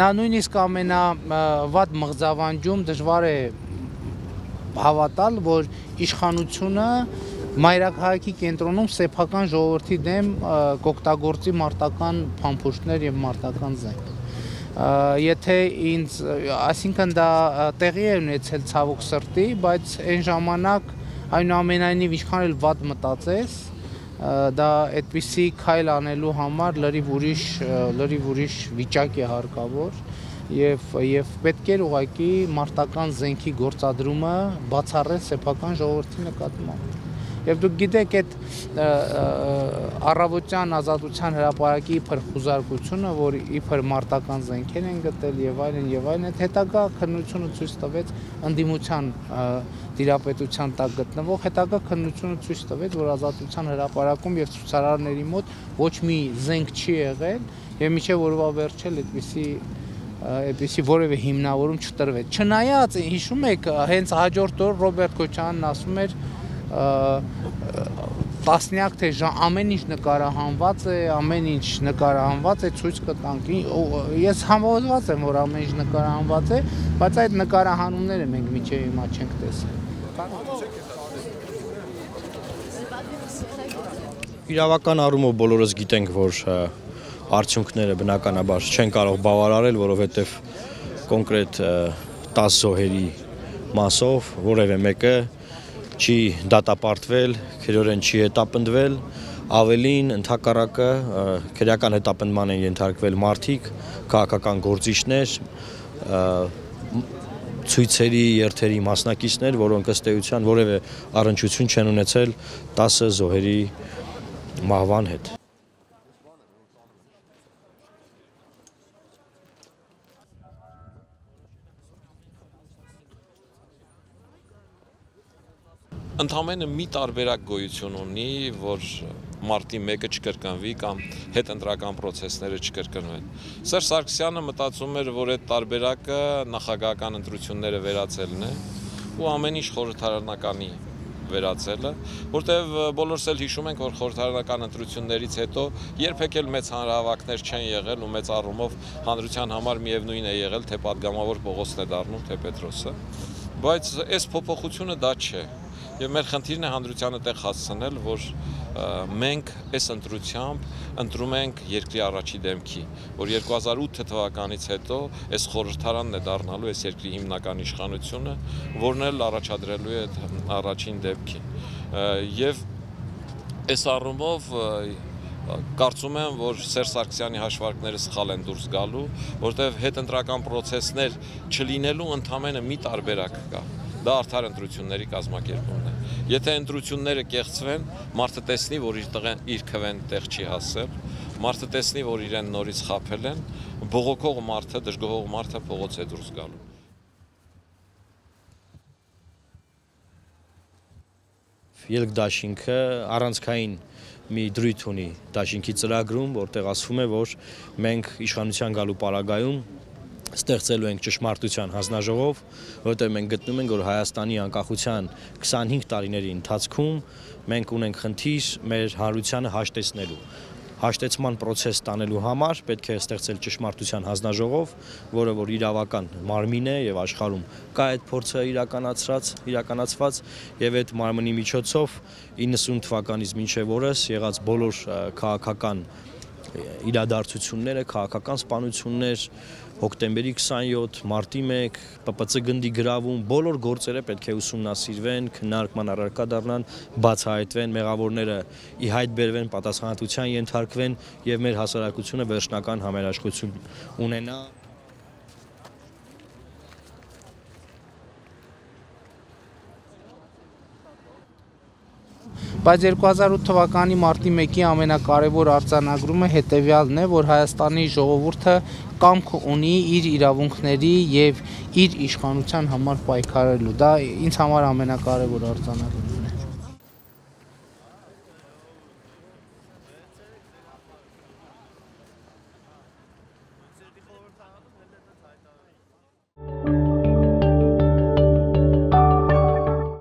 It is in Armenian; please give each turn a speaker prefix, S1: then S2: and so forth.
S1: Նա նույնիսկ ամենավատ մղձավանջում դժվար է հավատալ, որ իշխանությունը մայրաքաղաքի կենտրոնում սեփական ժողովրդի դեմ կօգտագործի մարտական փամփուշտներ եւ մարտական զենք եթե ինձ այսինքն դա տեղի է ունեցել ցավոք սրտի, բայց այն ժամանակ այնուամենայնիվ ինչքան էլ վատ մտածես, դա այդպիսի քայլ անելու համար լրիվ ուրիշ լրիվ ուրիշ վիճակ է հարկավոր եւ եւ պետք է ուղղակի մարտական զենքի գործադրումը բացառել սեփական ժողովրդի նկատմամբ Եվ դուք գիտեք այդ առավոտյան ազատության հրապարակի իբր խուզարկությունը, որ իբր մարտական զենքեր են գտել եւ այլն եւ այլն, այդ հետագա քննությունը ցույց տվեց ընդդիմության դիրապետության տակ գտնվող հետագա քննությունը ցույց տվեց, որ ազատության հրապարակում եւ ցուցարարների մոտ ոչ մի զենք չի եղել եւ միջև որովա վերջել այդպիսի այդպիսի որևէ հիմնավորում չտրվեց։ Չնայած հիշում եք, հենց հաջորդ օր Ռոբերտ Քոչյանն ասում էր, տասնյակ թե ժամ ամեն ինչ նկարահանված է, ամեն ինչ նկարահանված է, ցույց կտանք։ Ես համոզված եմ, որ ամեն ինչ նկարահանված է, բայց այդ նկարահանումները մենք միջև հիմա չենք տեսել։
S2: Իրավական առումով բոլորս գիտենք, որ արդյունքները բնականաբար չեն կարող բավարարել, որովհետև կոնկրետ 10 զոհերի մասով որևէ մեկը չի դատապարտվել, քերորեն չի հետապնդվել, ավելին ընդհակառակը քրեական հետապնդման են ենթարկվել մարդիկ, քաղաքական գործիչներ, ցույցերի երթերի մասնակիցներ, որոնք ըստ էության որևէ առնչություն չեն ունեցել 10 զոհերի մահվան հետ։
S3: ընդամենը մի տարբերակ գոյություն ունի, որ մարտի 1-ը չկրկնվի կամ հետընտրական process-ները չկրկնվեն։ Սերժ Սարգսյանը մտածում էր, որ այդ տարբերակը նախագահական ընտրությունները վերացելն է ու ամեն ինչ խորհրդարանականի վերածելը, որտեղ բոլորս էլ հիշում ենք, որ խորհրդարանական ընտրություններից հետո երբեք էլ մեծ հանրահավաքներ չեն եղել ու մեծ առումով հանրության համար միևնույն է եղել, թե падգամավոր Պողոսն է դառնում, թե Պետրոսը։ Բայց այս փոփոխությունը դա չէ եւ մեր խնդիրն է հանդրությանը տեղ հասցնել, որ մենք այս ընտրությամբ ընտրում ենք երկրի առաջի դեմքի, որ 2008 թվականից հետո այս խորհրդարանն է դառնալու այս երկրի հիմնական իշխանությունը, որն էլ առաջադրելու է առաջին դեպքին։ Եվ այս առումով կարծում եմ, որ Սերժ Սարգսյանի հաշվարկները սխալ են դուրս գալու, որտեղ հետընտրական process-ներ չլինելու ընդամենը մի տարբերակ կա դա արդար ընտրությունների կազմակերպումն է։ Եթե ընտրությունները կեղծվեն, մարդը տեսնի, որ իր տղեն իր քվեն տեղ չի հասել, մարդը տեսնի, որ իրեն նորից խაფել են, բողոքող մարդը, դժգոհող մարդը փողոց է դուրս գալու։
S2: Ելք դաշինքը առանցքային մի դրույթ ունի դաշինքի ծրագրում, որտեղ ասվում է, որ մենք իշխանության գալու պարագայում ստեղծելու ենք ճշմարտության հանձնաժողով, որտեղ մենք գտնում ենք, որ Հայաստանի անկախության 25 տարիների ընթացքում մենք ունենք խնդիր մեր հանրությանը հաշտեցնելու հաշտեցման process տանելու համար պետք է ստեղծել ճշմարտության հանձնաժողով, որը որ իրավական մարմին է եւ աշխարհում կա այդ փորձը իրականացրած, իրականացված եւ այդ մարմնի միջոցով 90 թվականից մինչեւ օրս եղած բոլոր քաղաքական իրադարձությունները, քաղաքական սպանություններ, հոկտեմբերի 27, մարտի 1, ՊՊՑ գնդի գրավում, բոլոր գործերը պետք է ուսումնասիրվեն, քննարկման առարկա դառնան, բացահայտվեն, մեղավորները ի հայտ բերվեն, պատասխանատվության ենթարկվեն եւ մեր հասարակությունը վերջնական համերաշխություն ունենա։
S1: Բայց 2008 թվականի մարտի 1-ի ամենակարևոր արձանագրումը հետևյալն է, որ Հայաստանի ժողովուրդը կամք ունի իր իրավունքների եւ իր իշխանության համար պայքարելու։ Դա ինձ համար ամենակարևոր արձանագրումն